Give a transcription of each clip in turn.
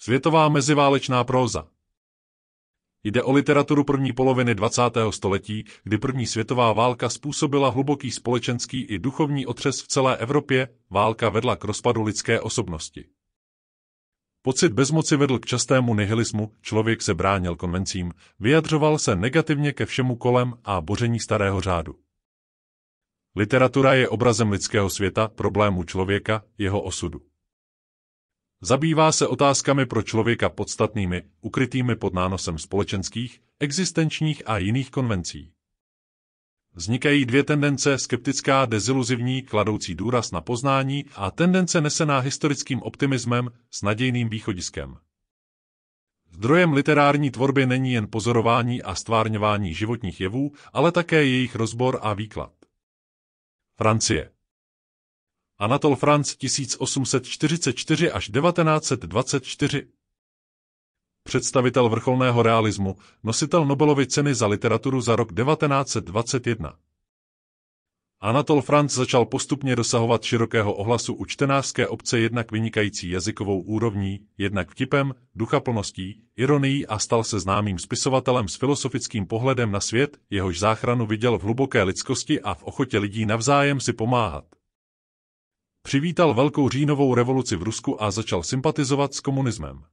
Světová meziválečná próza Jde o literaturu první poloviny 20. století, kdy první světová válka způsobila hluboký společenský i duchovní otřes v celé Evropě, válka vedla k rozpadu lidské osobnosti. Pocit bezmoci vedl k častému nihilismu, člověk se bránil konvencím, vyjadřoval se negativně ke všemu kolem a boření starého řádu. Literatura je obrazem lidského světa, problému člověka, jeho osudu. Zabývá se otázkami pro člověka podstatnými, ukrytými pod nánosem společenských, existenčních a jiných konvencí. Vznikají dvě tendence, skeptická deziluzivní, kladoucí důraz na poznání a tendence nesená historickým optimismem s nadějným východiskem. Zdrojem literární tvorby není jen pozorování a stvárňování životních jevů, ale také jejich rozbor a výklad. Francie Anatol Franz 1844 až 1924 Představitel vrcholného realismu, nositel Nobelovy ceny za literaturu za rok 1921. Anatol Franz začal postupně dosahovat širokého ohlasu u čtenářské obce jednak vynikající jazykovou úrovní, jednak vtipem, duchaplností, ironií a stal se známým spisovatelem s filosofickým pohledem na svět, jehož záchranu viděl v hluboké lidskosti a v ochotě lidí navzájem si pomáhat. Přivítal velkou říjnovou revoluci v Rusku a začal sympatizovat s komunismem.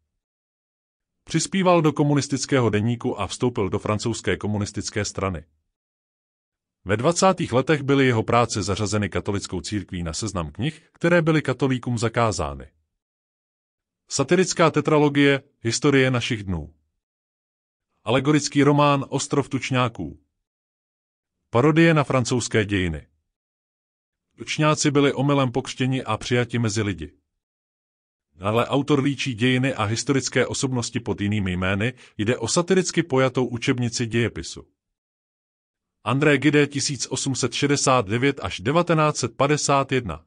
Přispíval do komunistického deníku a vstoupil do francouzské komunistické strany. Ve 20. letech byly jeho práce zařazeny katolickou církví na seznam knih, které byly katolíkům zakázány. Satirická tetralogie Historie našich dnů. Alegorický román Ostrov tučňáků. Parodie na francouzské dějiny. Tučňáci byli omylem pokřtěni a přijati mezi lidi. Ale autor líčí dějiny a historické osobnosti pod jinými jmény, jde o satiricky pojatou učebnici dějepisu. André Gide 1869 až 1951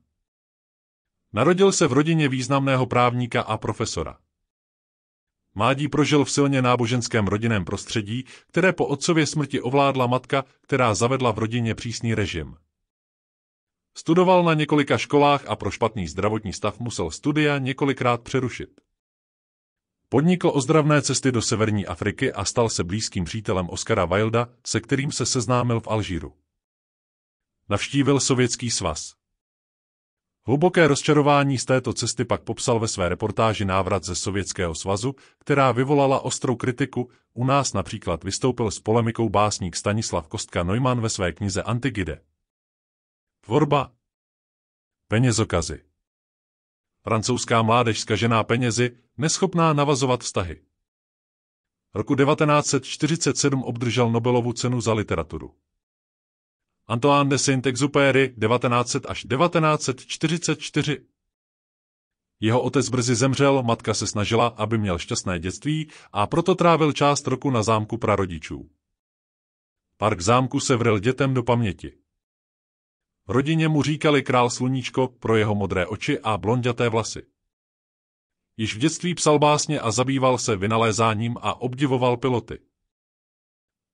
Narodil se v rodině významného právníka a profesora. Mádí prožil v silně náboženském rodinném prostředí, které po otcově smrti ovládla matka, která zavedla v rodině přísný režim. Studoval na několika školách a pro špatný zdravotní stav musel studia několikrát přerušit. Podnikl ozdravné cesty do severní Afriky a stal se blízkým přítelem Oscara Wilda, se kterým se seznámil v Alžíru. Navštívil Sovětský svaz. Hluboké rozčarování z této cesty pak popsal ve své reportáži Návrat ze Sovětského svazu, která vyvolala ostrou kritiku, u nás například vystoupil s polemikou básník Stanislav Kostka Neumann ve své knize Antigide. Tvorba Penězokazy Francouzská mládež skažená penězi, neschopná navazovat vztahy. Roku 1947 obdržel Nobelovu cenu za literaturu. Antoine de Saint-Exupéry 1900 až 1944 Jeho otec brzy zemřel, matka se snažila, aby měl šťastné dětství a proto trávil část roku na zámku prarodičů. Park zámku se vril dětem do paměti. Rodině mu říkali král sluníčko pro jeho modré oči a blonděté vlasy. Již v dětství psal básně a zabýval se vynalézáním a obdivoval piloty.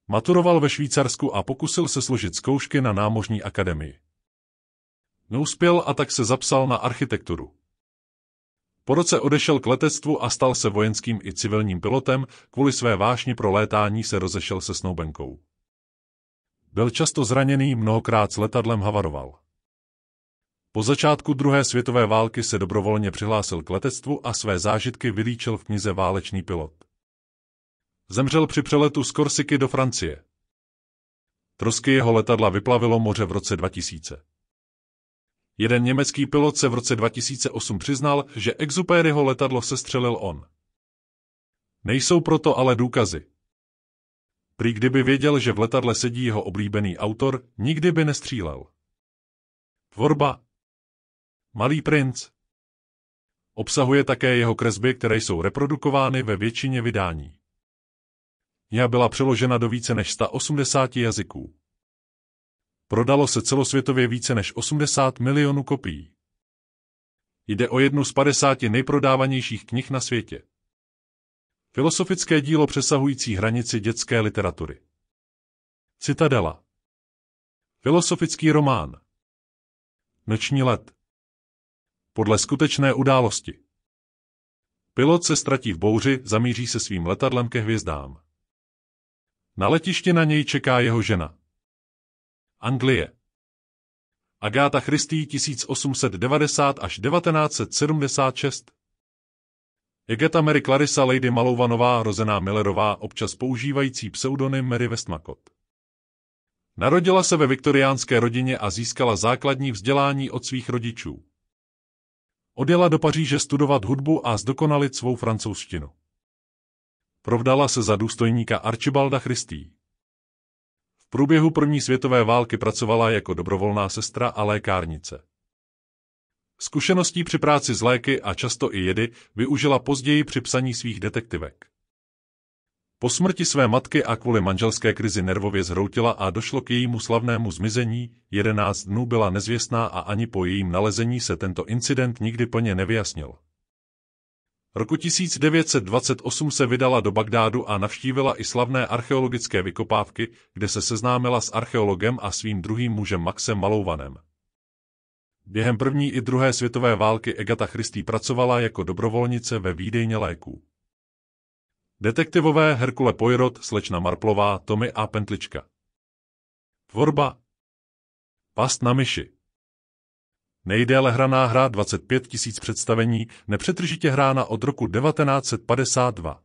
Maturoval ve Švýcarsku a pokusil se složit zkoušky na námořní akademii. Neuspěl a tak se zapsal na architekturu. Po roce odešel k letectvu a stal se vojenským i civilním pilotem, kvůli své vášni pro létání se rozešel se snoubenkou. Byl často zraněný, mnohokrát s letadlem havaroval. Po začátku druhé světové války se dobrovolně přihlásil k letectvu a své zážitky vylíčil v knize Válečný pilot. Zemřel při přeletu z Korsiky do Francie. Trosky jeho letadla vyplavilo moře v roce 2000. Jeden německý pilot se v roce 2008 přiznal, že Exupéryho letadlo sestřelil on. Nejsou proto ale důkazy. Prý kdyby věděl, že v letadle sedí jeho oblíbený autor, nikdy by nestřílel. Tvorba Malý princ Obsahuje také jeho kresby, které jsou reprodukovány ve většině vydání. Kniha byla přeložena do více než 180 jazyků. Prodalo se celosvětově více než 80 milionů kopií. Jde o jednu z 50 nejprodávanějších knih na světě. Filosofické dílo přesahující hranici dětské literatury. Citadela. Filosofický román. Noční let. Podle skutečné události. Pilot se ztratí v bouři, zamíří se svým letadlem ke hvězdám. Na letišti na něj čeká jeho žena. Anglie. Agáta Christie 1890 až 1976 Egeta Mary Clarissa Lady Malouvanová, rozená Millerová, občas používající pseudonym Mary Westmacott. Narodila se ve viktoriánské rodině a získala základní vzdělání od svých rodičů. Odjela do Paříže studovat hudbu a zdokonalit svou francouzštinu. Provdala se za důstojníka Archibalda Christie. V průběhu první světové války pracovala jako dobrovolná sestra a lékárnice. Zkušeností při práci s léky a často i jedy využila později při psaní svých detektivek. Po smrti své matky a kvůli manželské krizi nervově zhroutila a došlo k jejímu slavnému zmizení, 11 dnů byla nezvěstná a ani po jejím nalezení se tento incident nikdy plně nevyjasnil. Roku 1928 se vydala do Bagdádu a navštívila i slavné archeologické vykopávky, kde se seznámila s archeologem a svým druhým mužem Maxem Malouvanem. Během první i druhé světové války Egata Christy pracovala jako dobrovolnice ve výdejně léků. Detektivové Herkule Poirot, slečna Marplová, Tommy a Pentlička. Tvorba Past na myši Nejdéle hraná hra 25 tisíc představení, nepřetržitě hrána od roku 1952.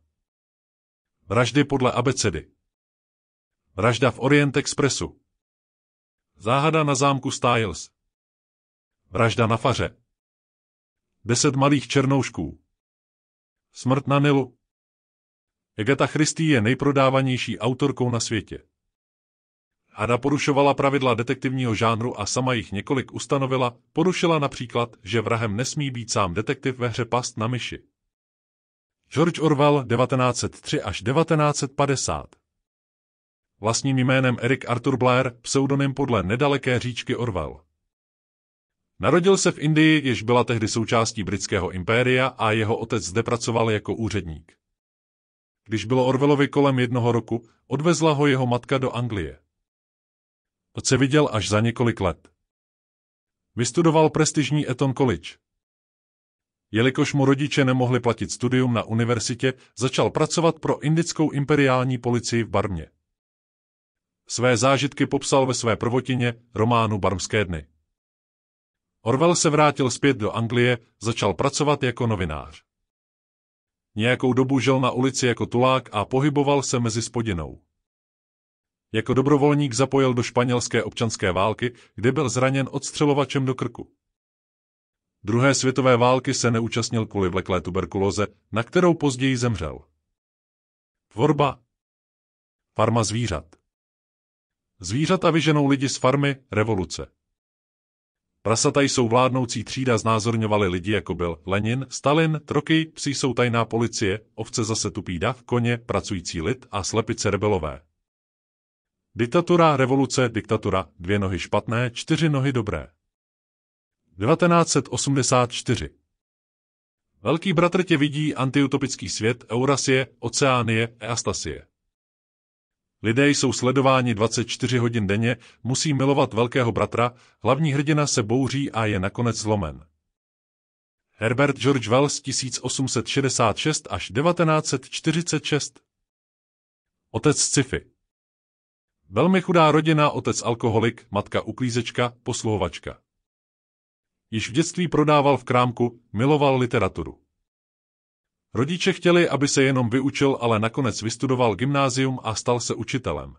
Vraždy podle abecedy. Vražda v Orient Expressu. Záhada na zámku Styles. Vražda na faře. Deset malých černoušků. Smrt na Nilu. Egata Christie je nejprodávanější autorkou na světě. Hada porušovala pravidla detektivního žánru a sama jich několik ustanovila, porušila například, že vrahem nesmí být sám detektiv ve hře Past na myši. George Orwell 1903 až 1950 Vlastním jménem Eric Arthur Blair, pseudonym podle nedaleké říčky Orwell. Narodil se v Indii, jež byla tehdy součástí britského impéria a jeho otec zde pracoval jako úředník. Když bylo Orwellovi kolem jednoho roku, odvezla ho jeho matka do Anglie. se viděl až za několik let. Vystudoval prestižní Eton College. Jelikož mu rodiče nemohli platit studium na univerzitě, začal pracovat pro indickou imperiální policii v Barmě. Své zážitky popsal ve své prvotině románu Barmské dny. Orwell se vrátil zpět do Anglie, začal pracovat jako novinář. Nějakou dobu žil na ulici jako tulák a pohyboval se mezi spodinou. Jako dobrovolník zapojil do španělské občanské války, kde byl zraněn odstřelovačem do krku. Druhé světové války se neúčastnil kvůli vleklé tuberkulóze, na kterou později zemřel. Tvorba Farma zvířat Zvířata vyženou lidi z farmy, revoluce. Prasata jsou vládnoucí třída znázorňovali lidi jako byl Lenin, Stalin, troky, psi jsou tajná policie, ovce zase tupý dav, koně, pracující lid a slepice rebelové. Diktatura, revoluce, diktatura, dvě nohy špatné, čtyři nohy dobré. 1984 Velký bratr tě vidí antiutopický svět, Eurasie, Oceánie, Eastasie. Lidé jsou sledováni 24 hodin denně, musí milovat velkého bratra, hlavní hrdina se bouří a je nakonec zlomen. Herbert George Wells 1866 až 1946 Otec sci-fi Velmi chudá rodina, otec alkoholik, matka uklízečka, posluhovačka. Již v dětství prodával v krámku, miloval literaturu. Rodiče chtěli, aby se jenom vyučil, ale nakonec vystudoval gymnázium a stal se učitelem.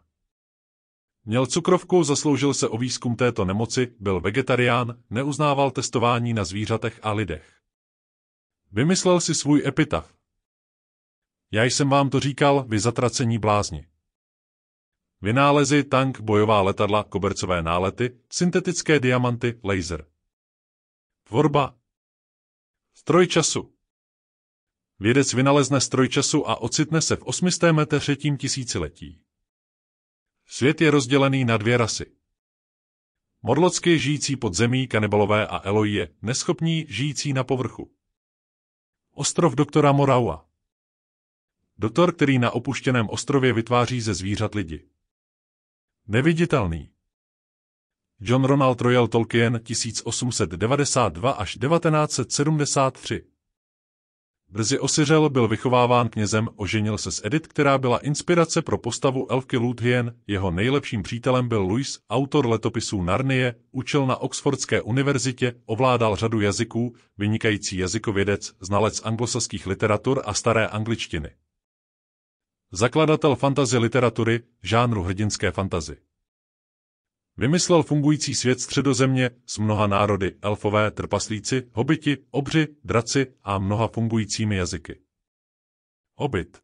Měl cukrovku, zasloužil se o výzkum této nemoci, byl vegetarián, neuznával testování na zvířatech a lidech. Vymyslel si svůj epitaf. Já jsem vám to říkal, vy zatracení blázni. Vynálezy, tank, bojová letadla, kobercové nálety, syntetické diamanty, laser. Tvorba. Stroj času. Vědec vynalezne stroj času a ocitne se v osmistém třetím tisíciletí. Svět je rozdělený na dvě rasy. Morlocky žijící pod zemí, kanibalové a Eloie, neschopní žijící na povrchu. Ostrov doktora Moraua. Doktor, který na opuštěném ostrově vytváří ze zvířat lidi. Neviditelný. John Ronald Royal Tolkien 1892 až 1973 Brzy osiřel, byl vychováván knězem, oženil se s Edith, která byla inspirace pro postavu Elfky Luthien, jeho nejlepším přítelem byl Louis, autor letopisů Narnie, učil na Oxfordské univerzitě, ovládal řadu jazyků, vynikající jazykovědec, znalec anglosaských literatur a staré angličtiny. Zakladatel fantazy literatury, žánru hrdinské fantazy. Vymyslel fungující svět středozemě s mnoha národy, elfové, trpaslíci, hobiti, obři, draci a mnoha fungujícími jazyky. Hobit.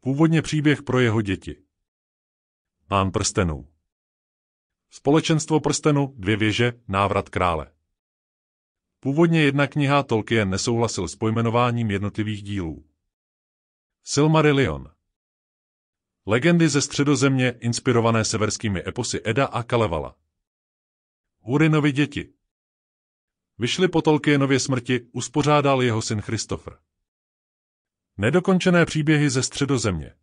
Původně příběh pro jeho děti. Pán prstenů. Společenstvo prstenu, dvě věže, návrat krále. Původně jedna kniha Tolkien nesouhlasil s pojmenováním jednotlivých dílů. Silmarillion. Legendy ze středozemě, inspirované severskými eposy Eda a Kalevala. Urinovi děti. Vyšli po Tolkienově smrti, uspořádal jeho syn Christopher. Nedokončené příběhy ze středozemě.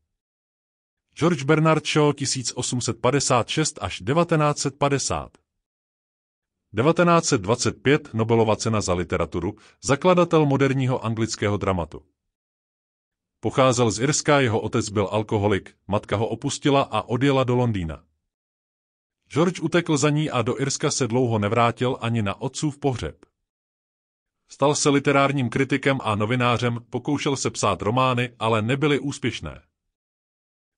George Bernard Shaw 1856 až 1950 1925 Nobelova cena za literaturu, zakladatel moderního anglického dramatu. Pocházel z Irska, jeho otec byl alkoholik, matka ho opustila a odjela do Londýna. George utekl za ní a do Irska se dlouho nevrátil ani na otcův pohřeb. Stal se literárním kritikem a novinářem, pokoušel se psát romány, ale nebyly úspěšné.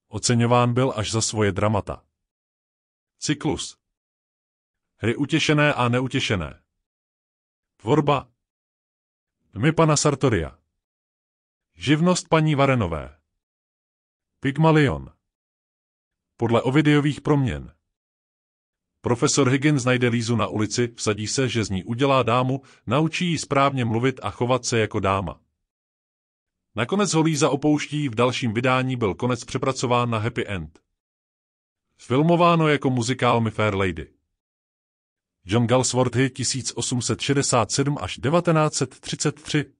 Oceňován byl až za svoje dramata. Cyklus Hry utěšené a neutěšené. Tvorba My pana Sartoria Živnost paní Varenové. Pygmalion. Podle Ovidiových proměn. Profesor Higgins najde Lízu na ulici, vsadí se, že z ní udělá dámu, naučí ji správně mluvit a chovat se jako dáma. Nakonec ho Líza opouští, v dalším vydání byl konec přepracován na happy end. Filmováno jako muzikál My Fair Lady. John Galsworthy 1867 až 1933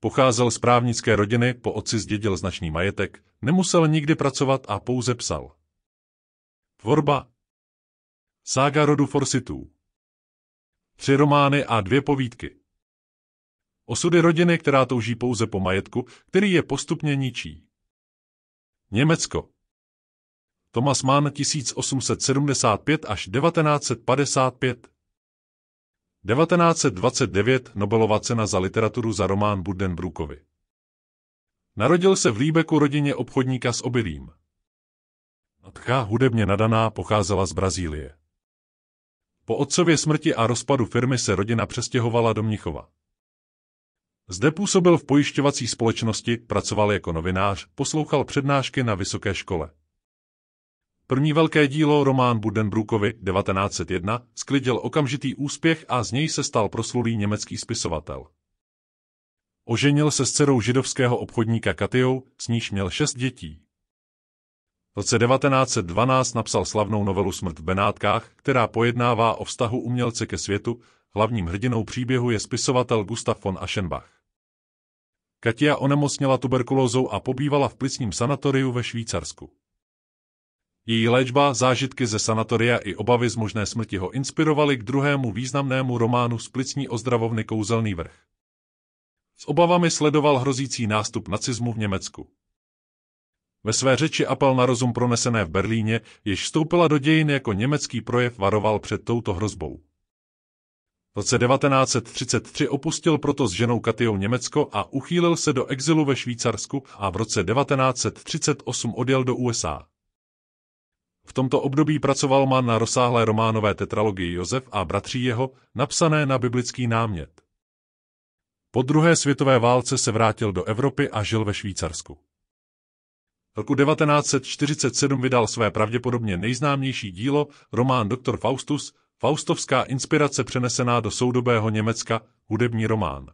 Pocházel z právnické rodiny, po otci zdědil značný majetek, nemusel nikdy pracovat a pouze psal. Tvorba Sága rodu Forsitů Tři romány a dvě povídky. Osudy rodiny, která touží pouze po majetku, který je postupně ničí. Německo Thomas Mann 1875 až 1955 1929 Nobelova cena za literaturu za román Buddenbrookovi. Narodil se v Líbeku rodině obchodníka s obilím. Matka, hudebně nadaná, pocházela z Brazílie. Po otcově smrti a rozpadu firmy se rodina přestěhovala do Mnichova. Zde působil v pojišťovací společnosti, pracoval jako novinář, poslouchal přednášky na vysoké škole. První velké dílo, román Buddenbrookovi 1901, sklidil okamžitý úspěch a z něj se stal proslulý německý spisovatel. Oženil se s dcerou židovského obchodníka Katyou, s níž měl šest dětí. V roce 1912 napsal slavnou novelu Smrt v Benátkách, která pojednává o vztahu umělce ke světu, hlavním hrdinou příběhu je spisovatel Gustav von Aschenbach. Katia onemocněla tuberkulózou a pobývala v plicním sanatoriu ve Švýcarsku. Její léčba, zážitky ze sanatoria i obavy z možné smrti ho inspirovaly k druhému významnému románu z plicní ozdravovny Kouzelný vrch. S obavami sledoval hrozící nástup nacismu v Německu. Ve své řeči apel na rozum pronesené v Berlíně, jež vstoupila do dějin jako německý projev, varoval před touto hrozbou. V roce 1933 opustil proto s ženou Katyou Německo a uchýlil se do exilu ve Švýcarsku a v roce 1938 odjel do USA. V tomto období pracoval Mann na rozsáhlé románové tetralogii Josef a bratří jeho, napsané na biblický námět. Po druhé světové válce se vrátil do Evropy a žil ve Švýcarsku. Roku 1947 vydal své pravděpodobně nejznámější dílo, román Dr. Faustus, Faustovská inspirace přenesená do soudobého Německa, hudební román.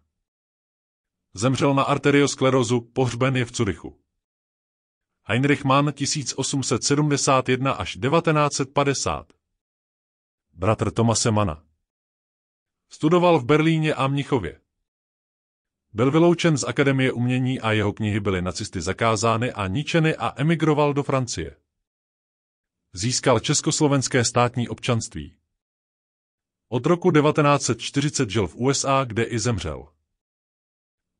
Zemřel na arteriosklerózu, pohřben je v Curychu. Heinrich Mann 1871 až 1950. Bratr Tomase Mana. Studoval v Berlíně a Mnichově. Byl vyloučen z Akademie umění a jeho knihy byly nacisty zakázány a ničeny a emigroval do Francie. Získal československé státní občanství. Od roku 1940 žil v USA, kde i zemřel.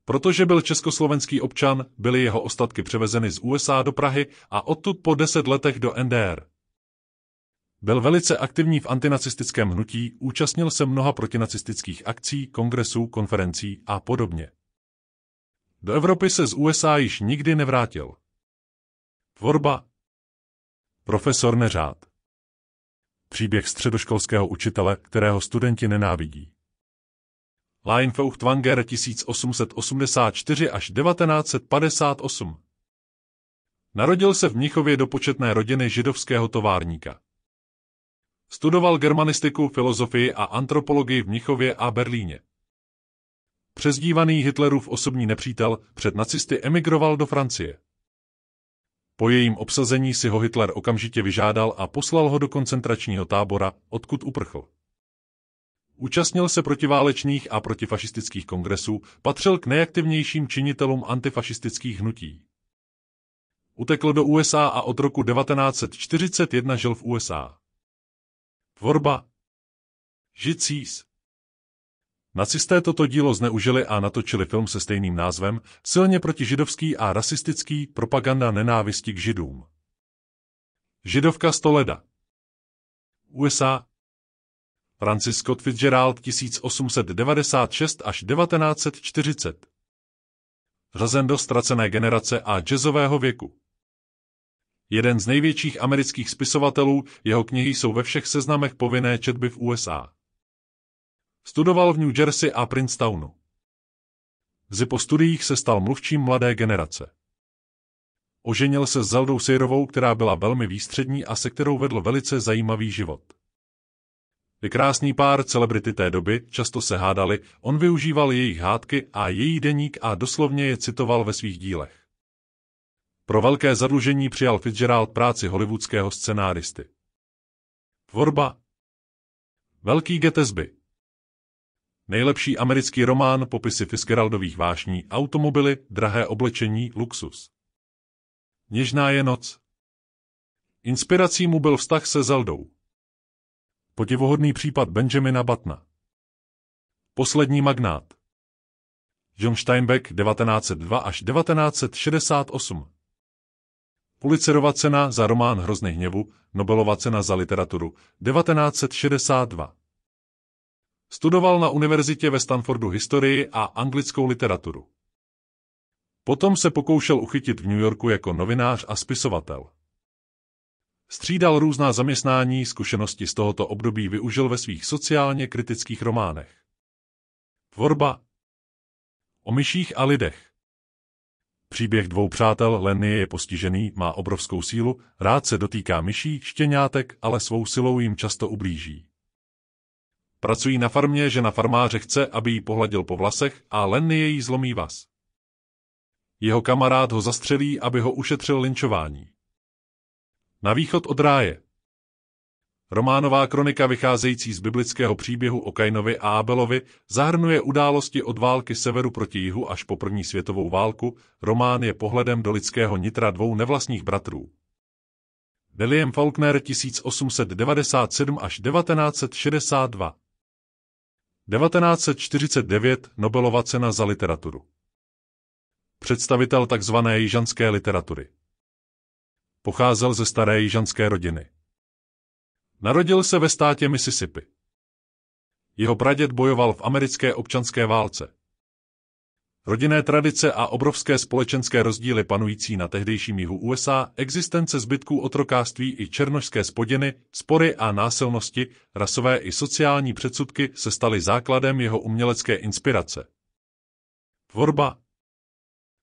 Protože byl československý občan, byly jeho ostatky převezeny z USA do Prahy a odtud po deset letech do NDR. Byl velice aktivní v antinacistickém hnutí, účastnil se mnoha protinacistických akcí, kongresů, konferencí a podobně. Do Evropy se z USA již nikdy nevrátil. Tvorba Profesor Neřád Příběh středoškolského učitele, kterého studenti nenávidí. Leinfeuchtwanger 1884 až 1958 Narodil se v Mnichově do početné rodiny židovského továrníka. Studoval germanistiku, filozofii a antropologii v Mnichově a Berlíně. Přezdívaný Hitlerův osobní nepřítel před nacisty emigroval do Francie. Po jejím obsazení si ho Hitler okamžitě vyžádal a poslal ho do koncentračního tábora, odkud uprchl. Účastnil se protiválečných a protifašistických kongresů, patřil k nejaktivnějším činitelům antifašistických hnutí. Utekl do USA a od roku 1941 žil v USA. Tvorba Žicís Nacisté toto dílo zneužili a natočili film se stejným názvem, silně protižidovský a rasistický propaganda nenávisti k židům. Židovka Stoleda USA Francis Fitzgerald 1896 až 1940 Řazen do ztracené generace a jazzového věku. Jeden z největších amerických spisovatelů, jeho knihy jsou ve všech seznamech povinné četby v USA. Studoval v New Jersey a Princetonu. Zi po studiích se stal mluvčím mladé generace. Oženil se s Zeldou Sejrovou, která byla velmi výstřední a se kterou vedl velice zajímavý život. Vykrásný pár celebrity té doby, často se hádali, on využíval jejich hádky a její deník a doslovně je citoval ve svých dílech. Pro velké zadlužení přijal Fitzgerald práci hollywoodského scenáristy. Tvorba Velký Getesby Nejlepší americký román popisy Fitzgeraldových vášní, automobily, drahé oblečení, luxus. Něžná je noc. Inspirací mu byl vztah se Zeldou. Podivohodný případ Benjamina Batna. Poslední magnát. John Steinbeck 1902 až 1968. Pulitzerova cena za román Hrozný hněvu, Nobelova cena za literaturu 1962. Studoval na univerzitě ve Stanfordu historii a anglickou literaturu. Potom se pokoušel uchytit v New Yorku jako novinář a spisovatel. Střídal různá zaměstnání, zkušenosti z tohoto období využil ve svých sociálně kritických románech. Tvorba O myších a lidech Příběh dvou přátel Lenny je postižený, má obrovskou sílu, rád se dotýká myší, štěňátek, ale svou silou jim často ublíží. Pracují na farmě, že na farmáře chce, aby jí pohladil po vlasech a Lenny její zlomí vás. Jeho kamarád ho zastřelí, aby ho ušetřil linčování. Na východ od ráje. Románová kronika vycházející z biblického příběhu o Kainovi a Abelovi zahrnuje události od války severu proti jihu až po první světovou válku. Román je pohledem do lidského nitra dvou nevlastních bratrů. William Faulkner 1897 až 1962 1949 Nobelova cena za literaturu. Představitel tzv. jižanské literatury. Pocházel ze staré jižanské rodiny. Narodil se ve státě Mississippi. Jeho praděd bojoval v americké občanské válce. Rodinné tradice a obrovské společenské rozdíly panující na tehdejším jihu USA, existence zbytků otrokářství i černožské spodiny, spory a násilnosti, rasové i sociální předsudky se staly základem jeho umělecké inspirace. Tvorba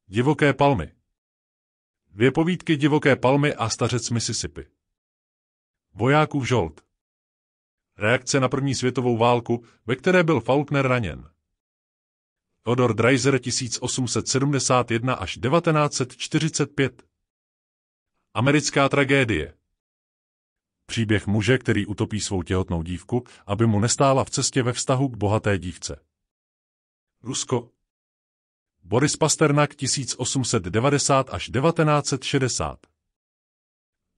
Divoké palmy Dvě povídky Divoké palmy a stařec Mississippi. Vojákův žolt. Reakce na první světovou válku, ve které byl Faulkner raněn. Odor Dreiser 1871 až 1945 Americká tragédie. Příběh muže, který utopí svou těhotnou dívku, aby mu nestála v cestě ve vztahu k bohaté dívce. Rusko Boris Pasternak 1890 až 1960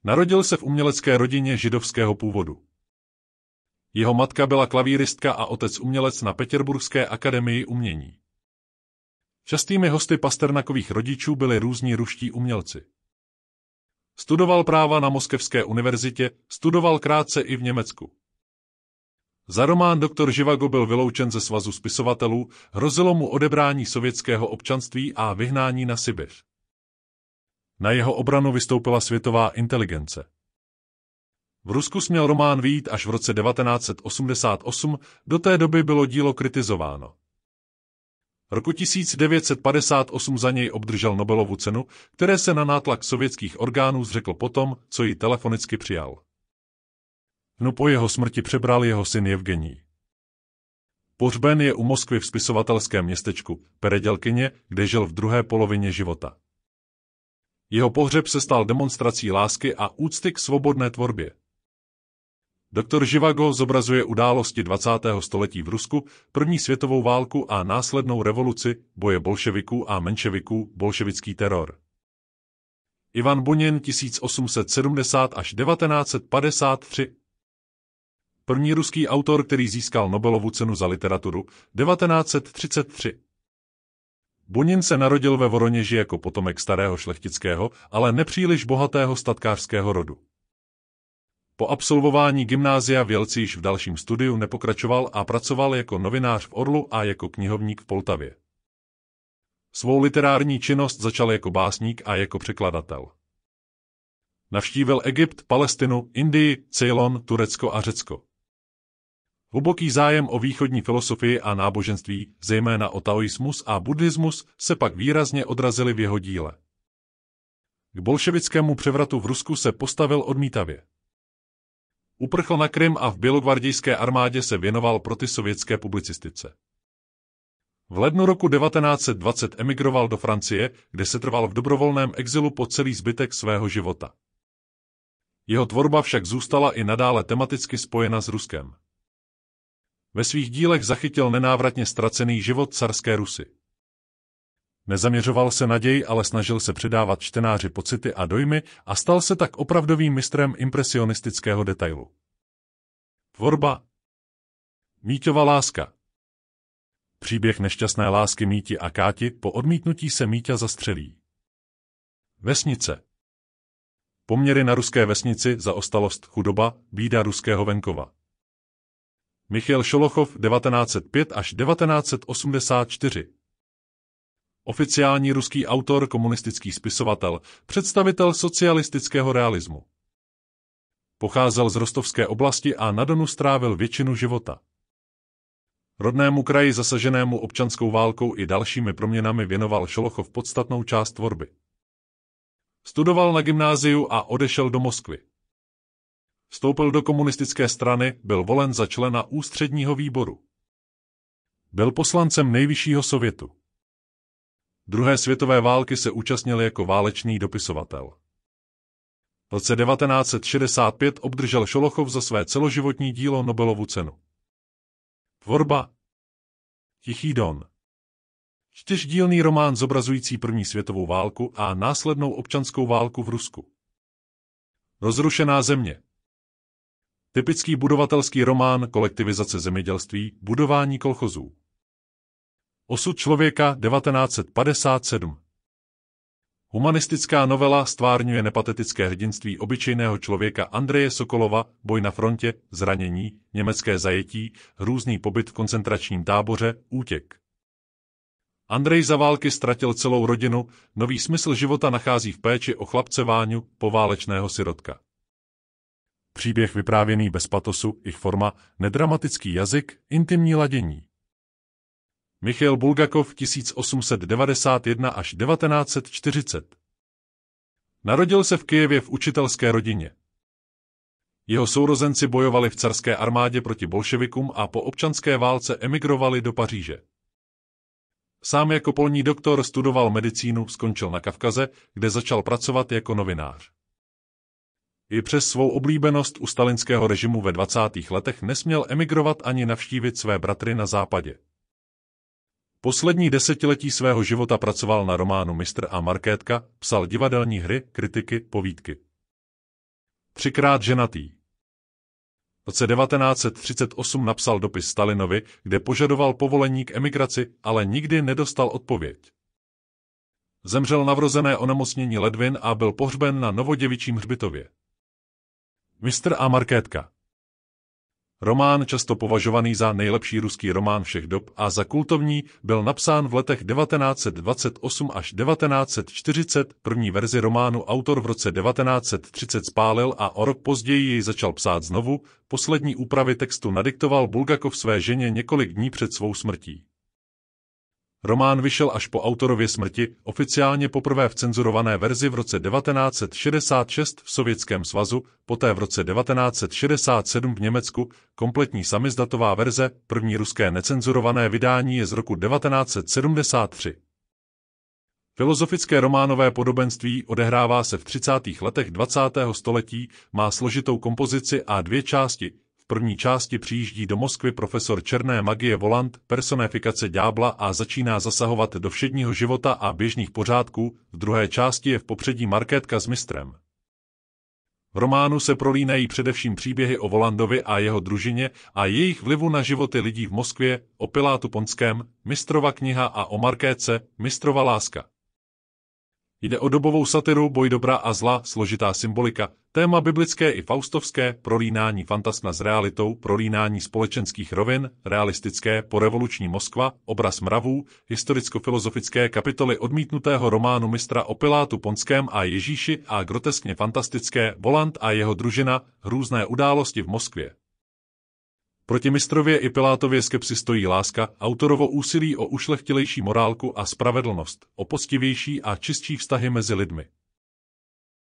Narodil se v umělecké rodině židovského původu. Jeho matka byla klavíristka a otec umělec na Petěrburské akademii umění. Častými hosty Pasternakových rodičů byli různí ruští umělci. Studoval práva na Moskevské univerzitě, studoval krátce i v Německu. Za román Doktor Živago byl vyloučen ze svazu spisovatelů, hrozilo mu odebrání sovětského občanství a vyhnání na Sibiř. Na jeho obranu vystoupila světová inteligence. V Rusku směl román výjít až v roce 1988, do té doby bylo dílo kritizováno. Roku 1958 za něj obdržel Nobelovu cenu, které se na nátlak sovětských orgánů zřekl potom, co ji telefonicky přijal. No po jeho smrti přebral jeho syn Evgenij. Pohřben je u Moskvy v spisovatelském městečku Peredělkyně, kde žil v druhé polovině života. Jeho pohřeb se stal demonstrací lásky a úcty k svobodné tvorbě. Doktor Živago zobrazuje události 20. století v Rusku, první světovou válku a následnou revoluci, boje bolševiků a menševiků, bolševický teror. Ivan Bunin 1870 až 1953 První ruský autor, který získal Nobelovu cenu za literaturu, 1933. Bunin se narodil ve Voroněži jako potomek starého šlechtického, ale nepříliš bohatého statkářského rodu. Po absolvování gymnázia v Jelci již v dalším studiu nepokračoval a pracoval jako novinář v Orlu a jako knihovník v Poltavě. Svou literární činnost začal jako básník a jako překladatel. Navštívil Egypt, Palestinu, Indii, Ceylon, Turecko a Řecko. Hluboký zájem o východní filosofii a náboženství, zejména o taoismus a buddhismus, se pak výrazně odrazily v jeho díle. K bolševickému převratu v Rusku se postavil odmítavě. Uprchl na Krym a v bělogvardijské armádě se věnoval protisovětské publicistice. V lednu roku 1920 emigroval do Francie, kde se trval v dobrovolném exilu po celý zbytek svého života. Jeho tvorba však zůstala i nadále tematicky spojena s Ruskem. Ve svých dílech zachytil nenávratně ztracený život carské Rusy. Nezaměřoval se naději, ale snažil se předávat čtenáři pocity a dojmy a stal se tak opravdovým mistrem impresionistického detailu. Tvorba Míťova láska Příběh nešťastné lásky Míti a Káti po odmítnutí se Míťa zastřelí. Vesnice Poměry na ruské vesnici, zaostalost, chudoba, bída ruského venkova. Michal Šolochov 1905 až 1984 Oficiální ruský autor, komunistický spisovatel, představitel socialistického realismu. Pocházel z rostovské oblasti a na Donu strávil většinu života. Rodnému kraji zasaženému občanskou válkou i dalšími proměnami věnoval Šolochov podstatnou část tvorby. Studoval na gymnáziu a odešel do Moskvy. Vstoupil do komunistické strany, byl volen za člena ústředního výboru. Byl poslancem nejvyššího sovětu. Druhé světové války se účastnil jako válečný dopisovatel. V roce 1965 obdržel Šolochov za své celoživotní dílo Nobelovu cenu. Tvorba Tichý Don Čtyřdílný román zobrazující první světovou válku a následnou občanskou válku v Rusku. Rozrušená země Typický budovatelský román kolektivizace zemědělství, budování kolchozů. Osud člověka 1957 Humanistická novela stvárňuje nepatetické hrdinství obyčejného člověka Andreje Sokolova, boj na frontě, zranění, německé zajetí, hrůzný pobyt v koncentračním táboře, útěk. Andrej za války ztratil celou rodinu, nový smysl života nachází v péči o chlapce Váňu, poválečného sirotka. Příběh vyprávěný bez patosu, ich forma, nedramatický jazyk, intimní ladění. Michal Bulgakov 1891 až 1940 Narodil se v Kijevě v učitelské rodině. Jeho sourozenci bojovali v carské armádě proti bolševikům a po občanské válce emigrovali do Paříže. Sám jako polní doktor studoval medicínu, skončil na Kavkaze, kde začal pracovat jako novinář. I přes svou oblíbenost u stalinského režimu ve 20. letech nesměl emigrovat ani navštívit své bratry na západě. Poslední desetiletí svého života pracoval na románu Mistr a Markétka, psal divadelní hry, kritiky, povídky. Třikrát ženatý. V roce 1938 napsal dopis Stalinovi, kde požadoval povolení k emigraci, ale nikdy nedostal odpověď. Zemřel na vrozené onemocnění ledvin a byl pohřben na Novoděvičím hřbitově. Mistr a Markétka Román, často považovaný za nejlepší ruský román všech dob a za kultovní, byl napsán v letech 1928 až 1940. První verzi románu autor v roce 1930 spálil a o rok později jej začal psát znovu, poslední úpravy textu nadiktoval Bulgakov své ženě několik dní před svou smrtí. Román vyšel až po autorově smrti, oficiálně poprvé v cenzurované verzi v roce 1966 v Sovětském svazu, poté v roce 1967 v Německu, kompletní samizdatová verze, první ruské necenzurované vydání je z roku 1973. Filozofické románové podobenství odehrává se v 30. letech 20. století, má složitou kompozici a dvě části, v první části přijíždí do Moskvy profesor černé magie Volant, personifikace ďábla a začíná zasahovat do všedního života a běžných pořádků, v druhé části je v popředí Markétka s mistrem. V románu se prolínají především příběhy o Volandovi a jeho družině a jejich vlivu na životy lidí v Moskvě, o Pilátu Ponském, mistrova kniha a o Markéce, mistrova láska. Jde o dobovou satiru, boj dobra a zla, složitá symbolika, téma biblické i faustovské, prolínání fantasma s realitou, prolínání společenských rovin, realistické, porevoluční Moskva, obraz mravů, historicko-filozofické kapitoly odmítnutého románu mistra o Pilátu Ponském a Ježíši a groteskně fantastické Volant a jeho družina, hrůzné události v Moskvě. Proti mistrově i Pilátově skepsi stojí láska, autorovo úsilí o ušlechtilejší morálku a spravedlnost, o postivější a čistší vztahy mezi lidmi.